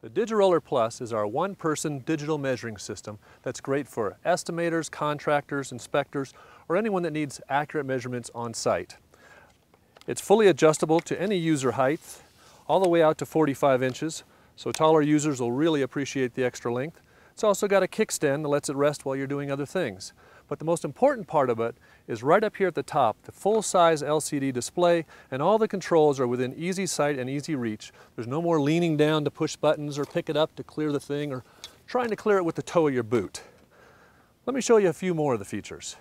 The Digiroller Plus is our one-person digital measuring system that's great for estimators, contractors, inspectors, or anyone that needs accurate measurements on site. It's fully adjustable to any user height, all the way out to 45 inches, so taller users will really appreciate the extra length. It's also got a kickstand that lets it rest while you're doing other things. But the most important part of it is right up here at the top, the full-size LCD display, and all the controls are within easy sight and easy reach. There's no more leaning down to push buttons or pick it up to clear the thing or trying to clear it with the toe of your boot. Let me show you a few more of the features.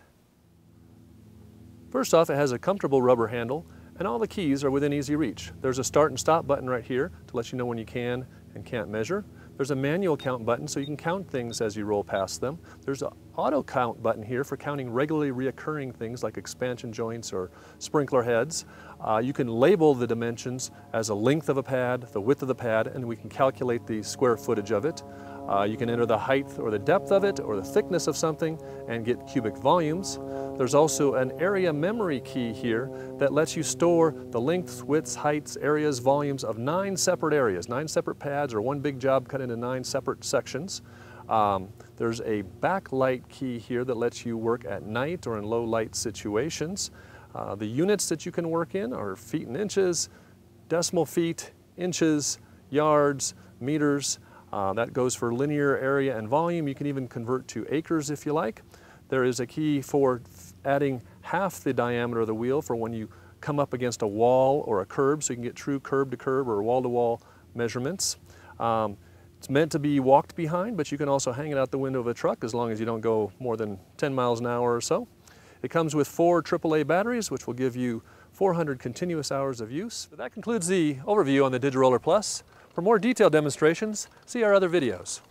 First off, it has a comfortable rubber handle and all the keys are within easy reach. There's a start and stop button right here to let you know when you can and can't measure. There's a manual count button so you can count things as you roll past them. There's an auto count button here for counting regularly reoccurring things like expansion joints or sprinkler heads. Uh, you can label the dimensions as a length of a pad, the width of the pad, and we can calculate the square footage of it. Uh, you can enter the height or the depth of it or the thickness of something and get cubic volumes. There's also an area memory key here that lets you store the lengths, widths, heights, areas, volumes of nine separate areas, nine separate pads or one big job cut into nine separate sections. Um, there's a backlight key here that lets you work at night or in low light situations. Uh, the units that you can work in are feet and inches, decimal feet, inches, yards, meters, uh, that goes for linear area and volume. You can even convert to acres if you like. There is a key for adding half the diameter of the wheel for when you come up against a wall or a curb so you can get true curb to curb or wall to wall measurements. Um, it's meant to be walked behind, but you can also hang it out the window of a truck as long as you don't go more than 10 miles an hour or so. It comes with four AAA batteries, which will give you 400 continuous hours of use. That concludes the overview on the Digiroller Plus. For more detailed demonstrations, see our other videos.